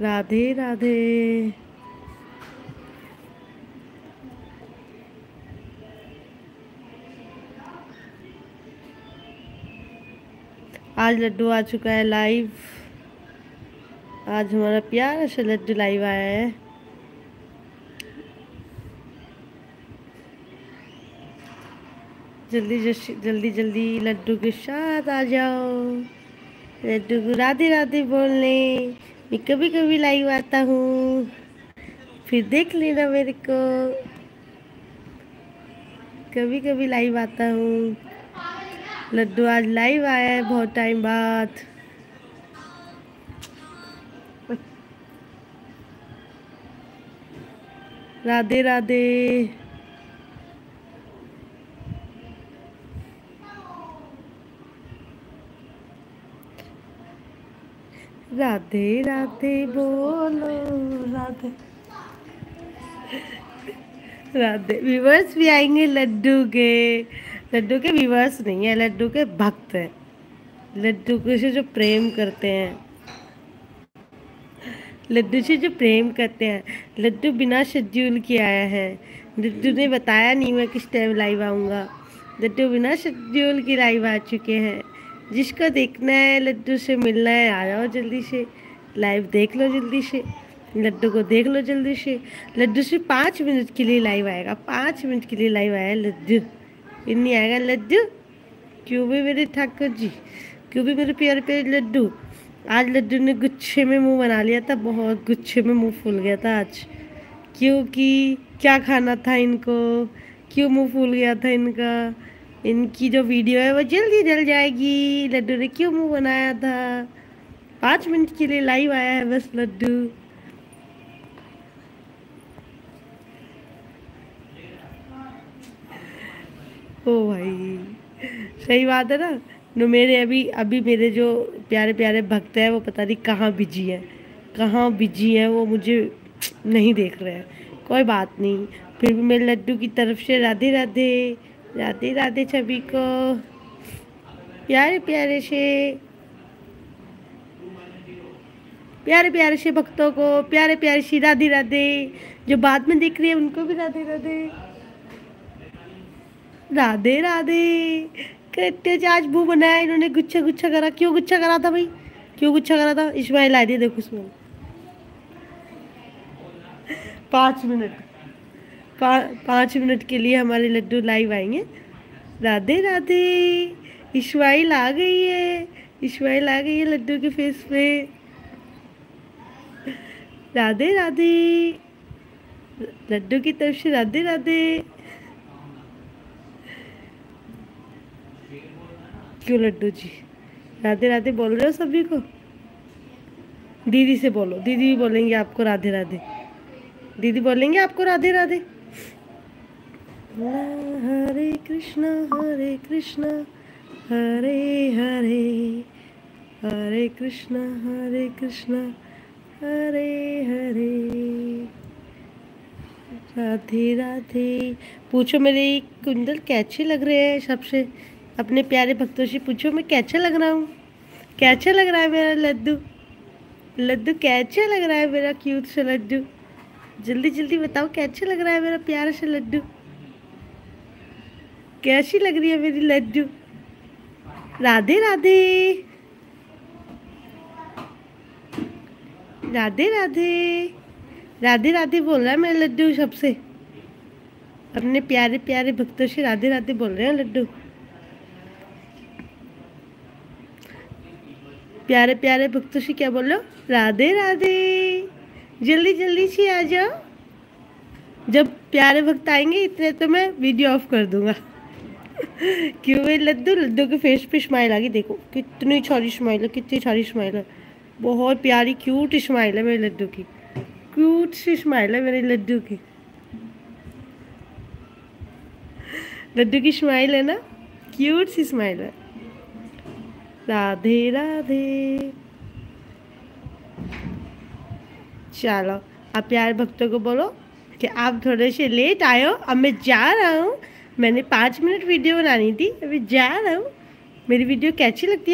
राधे राधे। आज लड्डू आ चुका है लाइव आज हमारा प्यारा सा लड्डू लाइव आया है। जल्दी जल्दी जल्दी लड्डू के साथ आ जाओ। लड्डू को राधे राधे बोलने। मैं कभी कभी लाइव आता हूँ। फिर देख लेना मेरे को। कभी कभी लाइव आता हूँ। लड्डू आज लाइव आया है बहुत टाइम बाद। राधे राधे। राधे राधे बोलो। राधे। राधे व्यूवर्स भी आएँगे लड्डू के। लड्डू के व्यूवर्स नहीं है लड्डू के भक्त हैं। लड्डू को से जो प्रेम करते हैं। लड्डू से जो प्रेम करते हैं। लड्डू बिना शेड्यूल के आया है। लड्डू ने बताया नहीं मैं किस टाइम लाइव आऊँगा। लड्डू बिना शेड्यूल की लाइव आ चुके हैं। जिसको देखना है, लड्डू से मिलना है, आ जाओ जल्दी से। लाइव देख लो जल्दी से। लड्डू को देख लो जल्दी से। लड्डू से पाँच मिनट के लिए लाइव आएगा। पाँच मिनट के लिए लाइव आया लड्डू। इन्नी आएगा लड्डू। क्यों भी मेरे ठाकुर जी? क्यों भी मेरे प्यारे प्यारे लड्डू? आज लड्डू ने गुच्छे में मुँह बना लिया था, बहुत गुच्छे में मुँह फूल गया था आज। क्योंकि क्या खाना था इनको? क्यों मुँह फूल गया था इनका? इनकी जो वीडियो है वो जल्दी जल जाएगी। लड्डू ने क्यों मुँह बनाया था? पाँच मिनट के लिए लाइव आया है बस लड्डू। ओ भाई सही बात है ना? no, मेरे अभी अभी मेरे जो प्यारे प्यारे भक्त हैं वो पता नहीं कहाँ बिज़ी हैं। कहाँ बिज़ी हैं वो मुझे नहीं देख रहे हैं। कोई बात नहीं। फिर भी मेरे लड्डू की तरफ़ से राधे राधे। राधे राधे छवि को। प्यारे प्यारे से, प्यारे प्यारे से भक्तों को, प्यारे प्यारे से राधे राधे। जो बाद में देख रही है, उनको भी राधे राधे। राधे राधे, कहते आज मुँह बनाया, इन्होंने गुच्छा गुच्छा करा। क्यों गुच्छा करा था भाई? क्यों गुच्छा करा था? इस्माइल आ देखो उसमें पाँच मिनट। पा, पाँच मिनट के लिए हमारे लड्डू लाइव आएँगे। राधे राधे इस्माइल आ गई है इस्माइल आ गई है लड्डू के फेस पे। राधे राधे लड्डू की तरफ़ से राधे राधे। क्यों लड्डू जी? राधे राधे बोल रहे हो सभी को? दीदी से बोलो दीदी भी बोलेंगे आपको राधे राधे। दीदी बोलेंगे आपको राधे राधे। हरे कृष्णा हरे कृष्णा, हरे हरे। हरे कृष्णा हरे कृष्णा, हरे हरे। राधे राधे। पूछो मेरे कुंडल कैसे लग रहे हैं सबसे। अपने प्यारे भक्तों से पूछो, मैं कैसा लग रहा हूँ? कैसा लग रहा है मेरा लड्डू? लड्डू कैसा लग रहा है मेरा क्यूट से लड्डू? जल्दी जल्दी बताओ कैसा लग रहा है मेरा प्यारा से लड्डू? कैसी लग रही है मेरी लड्डू? राधे राधे। राधे राधे। राधे राधे बोल रहा है मेरा लड्डू सबसे। अपने प्यारे प्यारे भक्तों से राधे राधे बोल रहे हैं लड्डू। प्यारे प्यारे भक्तों से क्या बोलो? राधे राधे। जल्दी जल्दी से आ जाओ। जब प्यारे भक्त आएँगे, इतने तो मैं वीडियो ऑफ़ कर दूँगा। क्यों भाई लड्डू लड्डू के फेस पे स्माइल आ गई। देखो, कितनी छोटी स्माइल है, कितनी छोटी स्माइल है। बहुत प्यारी क्यूट स्माइल है मेरे लड्डू की। क्यूट सी स्माइल है मेरे लड्डू की। लड्डू की स्माइल है ना? क्यूट सी स्माइल है। राधे राधे। चलो, आप प्यार भक्तों को बोलो कि आप थोड़े से लेट आए हो, अब मैं जा रहा हूँ। मैंने पाँच मिनट वीडियो बनानी थी। अभी जा रहा हूँ। मेरी वीडियो कैसी लगती है?